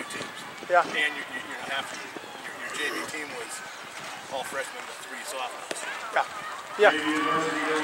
two teams. Yeah. And your, your, your half your, your JV team was all freshmen, but three sophomores. Yeah. Yeah.